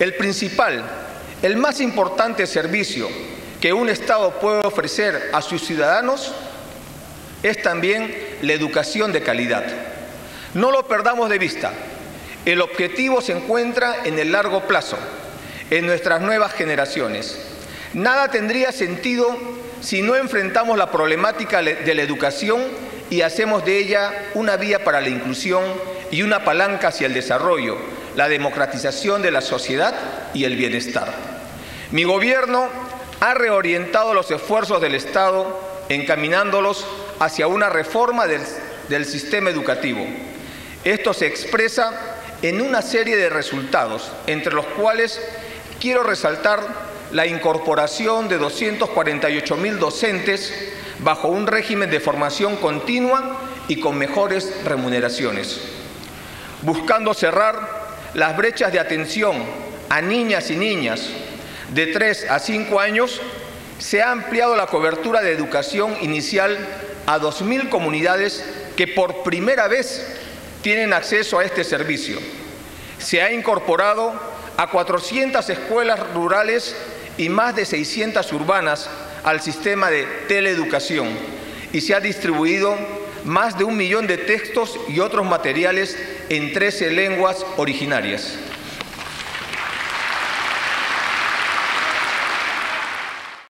El principal, el más importante servicio que un Estado puede ofrecer a sus ciudadanos es también la educación de calidad. No lo perdamos de vista. El objetivo se encuentra en el largo plazo, en nuestras nuevas generaciones. Nada tendría sentido si no enfrentamos la problemática de la educación y hacemos de ella una vía para la inclusión y una palanca hacia el desarrollo, la democratización de la sociedad y el bienestar. Mi gobierno ha reorientado los esfuerzos del Estado encaminándolos hacia una reforma del, del sistema educativo. Esto se expresa en una serie de resultados, entre los cuales quiero resaltar la incorporación de 248 mil docentes bajo un régimen de formación continua y con mejores remuneraciones, buscando cerrar las brechas de atención a niñas y niñas de 3 a 5 años, se ha ampliado la cobertura de educación inicial a 2.000 comunidades que por primera vez tienen acceso a este servicio. Se ha incorporado a 400 escuelas rurales y más de 600 urbanas al sistema de teleeducación y se ha distribuido más de un millón de textos y otros materiales en 13 lenguas originarias.